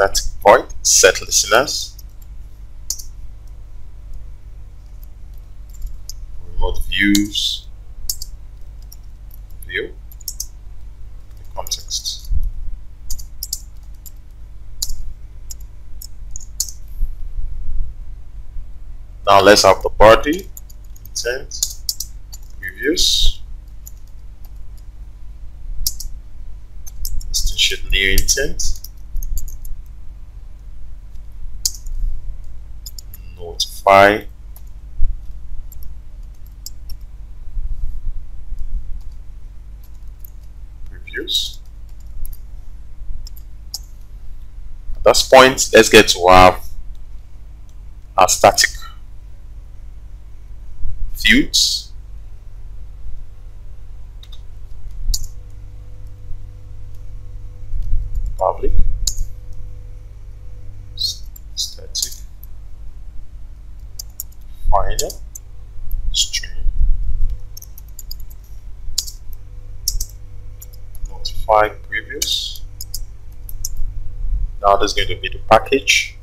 static void set listeners. Remote views. View. The context. Now let's have the party. Intent. Previews instantiate new intent notify previews at this point let's get to have our static fields public notify previews now there's going to be the package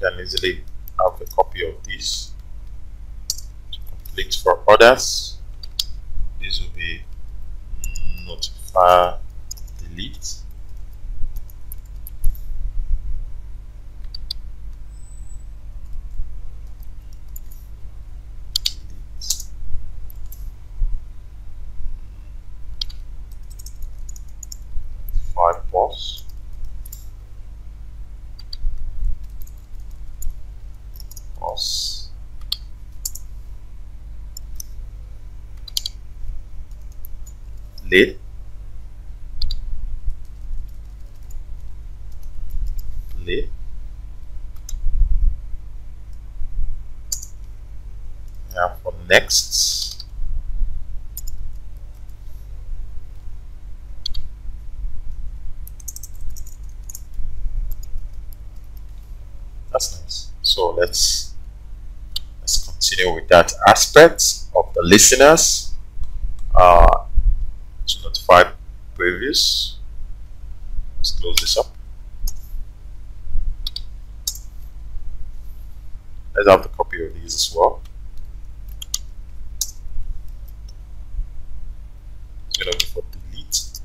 can easily have a copy of this complete for others this will be notify delete. Lid lid now for next. That's nice. So let's let's continue with that aspect of the listeners uh, to notify previews let's close this up. Let's have the copy of these as well. It's gonna be for delete.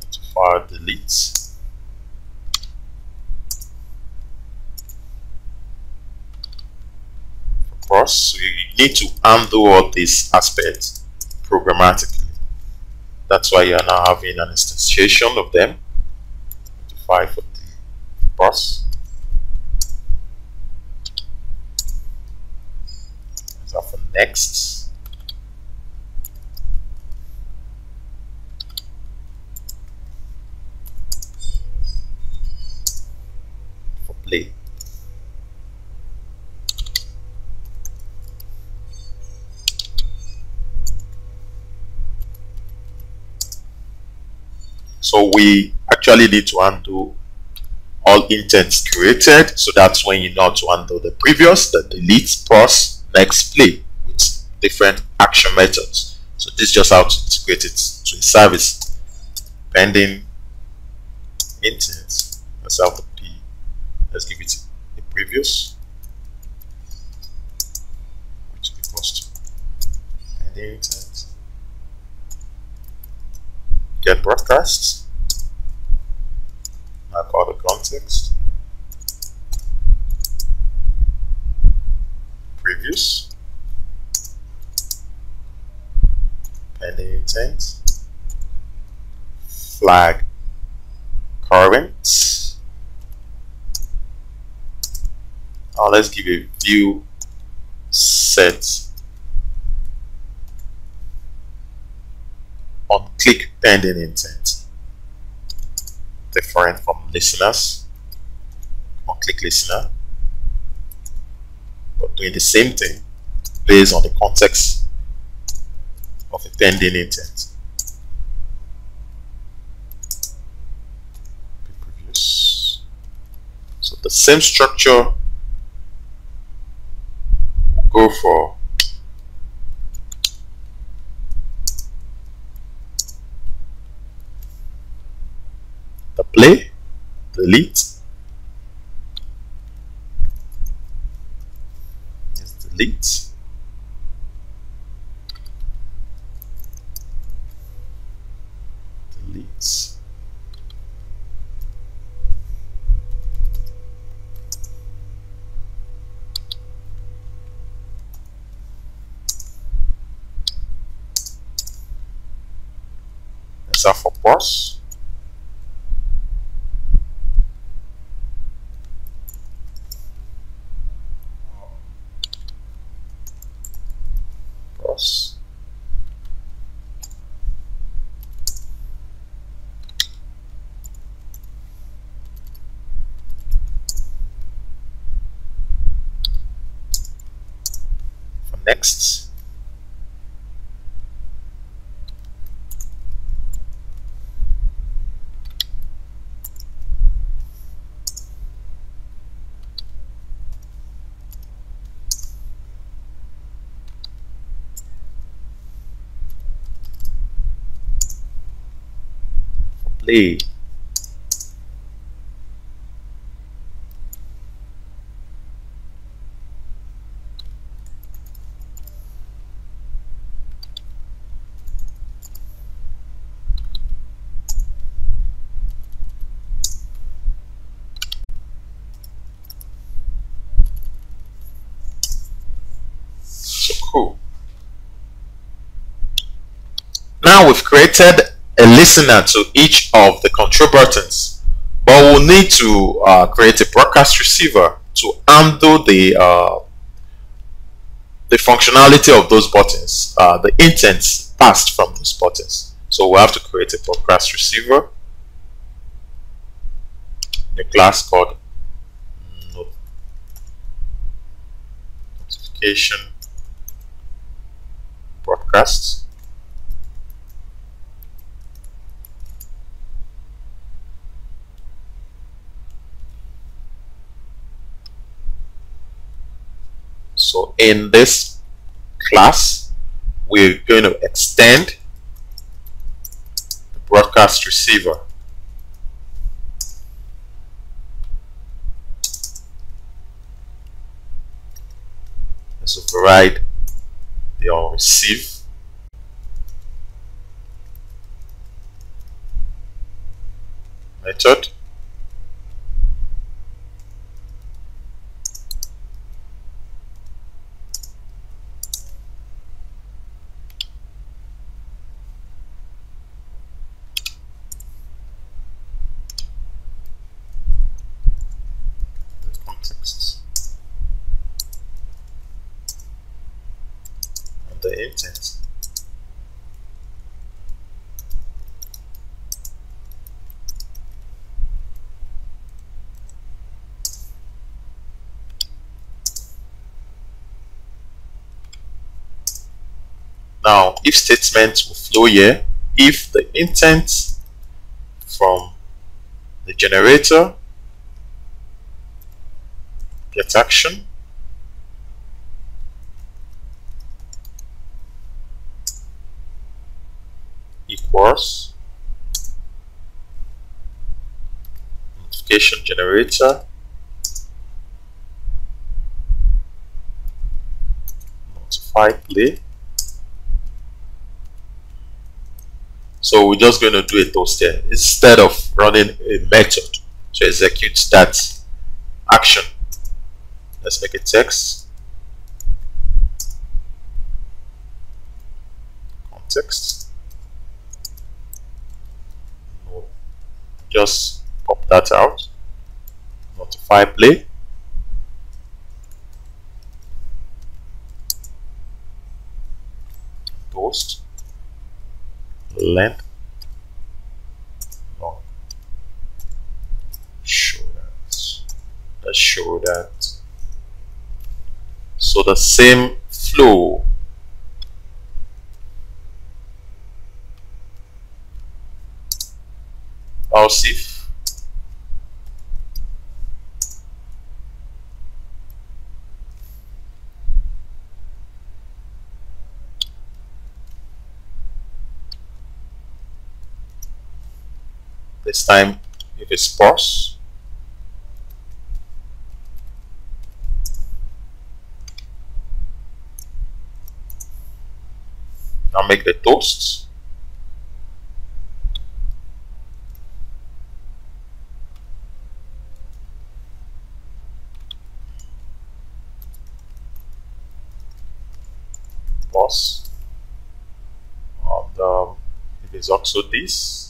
Notify delete. Of course so you need to undo all these aspects programmatically. That's why you are now having an instantiation of them notify for the boss. So for next for play so we actually need to undo all intents created so that's when you know to undo the previous the delete pause next play with different action methods. So this is just how to integrate it to a service. Pending intents let's have the p let's give it a previous. Which pending intent get broadcasts map out the context. Previous. Pending intent. Flag. Current. Now let's give a view set on click pending intent. Different from listeners. On click listener, but doing the same thing based on the context of a pending intent. So the same structure will go for the play, delete, delete, delete. Let's for. Pause. Next. play So cool. Now we've created a listener to each of the control buttons but we'll need to uh, create a broadcast receiver to handle the uh, the functionality of those buttons uh, the intents passed from those buttons. So we'll have to create a broadcast receiver the class called notification broadcasts So in this class, we're going to extend the broadcast receiver. Let's override the on receive method. The intent. Now, if statement will flow here if the intent from the generator gets action equals notification generator. Notify play. So we're just going to do a toast here. Instead of running a method to execute that action let's make it text. Context just pop that out. Notify play. Post length long show that let's show that so the same flow else if this time if it's pause. Now make the toasts and um, it is also this.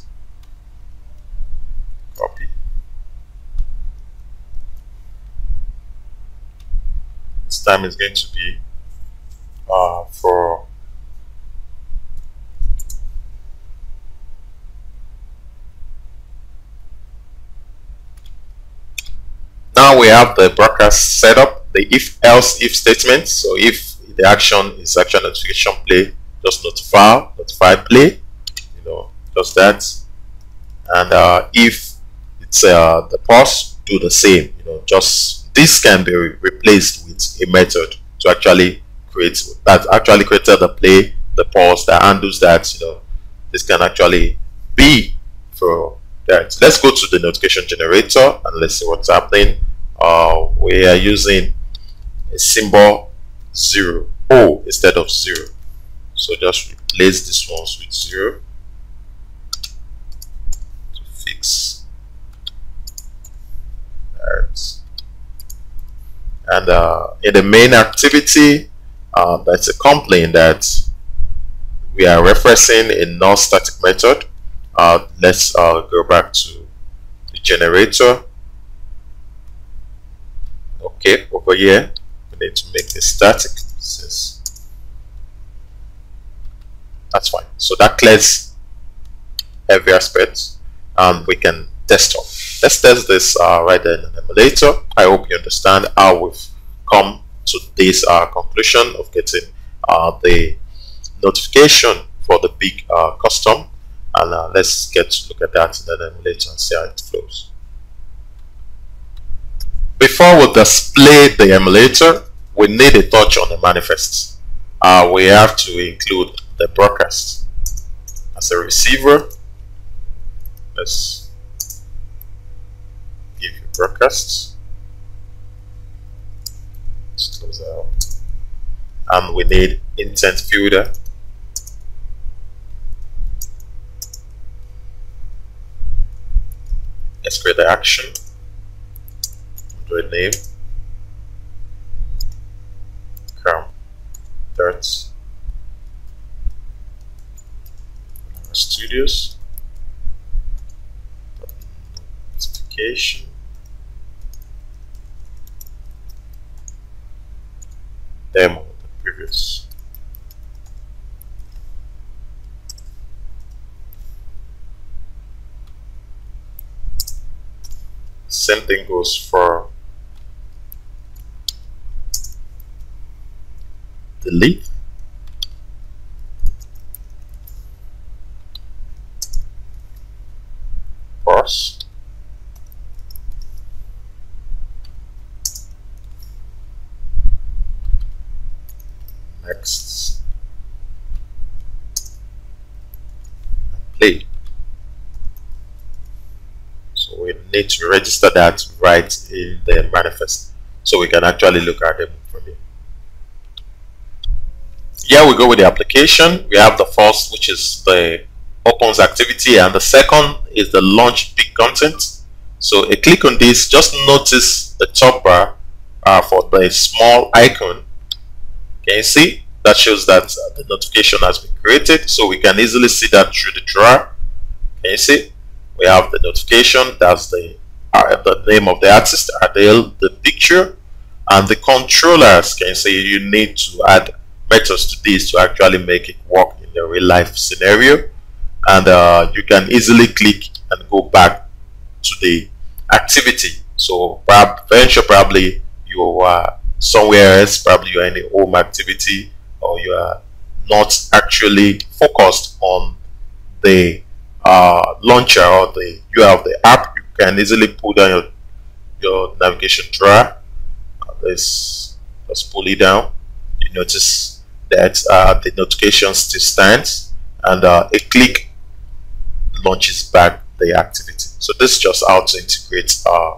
Time is going to be uh, for now we have the broadcast setup the if else if statement. So if the action is action notification play just notify notify play you know just that. And uh, if it's uh, the pause do the same you know just this can be re replaced with a method to actually create that actually created the play the pause that handles that you know this can actually be for that. Let's go to the notification generator and let's see what's happening. Uh, we are using a symbol zero o instead of zero so just replace this ones with zero to fix that and uh, in the main activity, uh, that's a complaint that we are referencing a non-static method. Uh, let's uh, go back to the generator. Okay, over here, need to make this static. Since that's fine. So that clears every aspect, and we can test off. Let's test this uh, right there in an emulator. I hope you understand how we've come to this uh, conclusion of getting uh, the notification for the big uh, custom. And uh, let's get to look at that in an emulator and see how it flows. Before we display the emulator, we need a touch on the manifest. Uh, we have to include the broadcast as a receiver. Let's broadcasts. Let's close out. And we need intent filter. Let's create the action. Android name. Chrome. Darts. Studios. Notification. demo, the previous. Same thing goes for delete. Parse. next play so we need to register that right in the manifest so we can actually look at them here we go with the application. We have the first which is the opens activity and the second is the launch big content. So a click on this just notice the top bar uh, for the small icon. Can you see? That shows that uh, the notification has been created so we can easily see that through the drawer. Can you see? We have the notification that's the uh, the name of the artist Adele the picture and the controllers. Can you see? You need to add methods to this to actually make it work in a real life scenario and uh, you can easily click and go back to the activity So venture probably you are somewhere else, probably you're in a home activity or you are not actually focused on the uh, launcher or the UI of the app. You can easily pull down your, your navigation drawer. Uh, let's, let's pull it down. You notice that uh, the notification still stands and uh, a click launches back the activity. So this is just how to integrate uh,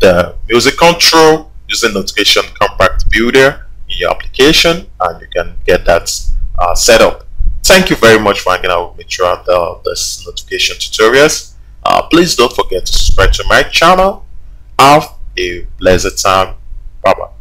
the music control using notification compat builder in your application and you can get that uh, set up. Thank you very much for hanging out with me throughout the, this notification tutorials. Uh, please don't forget to subscribe to my channel. Have a blessed time. Bye bye.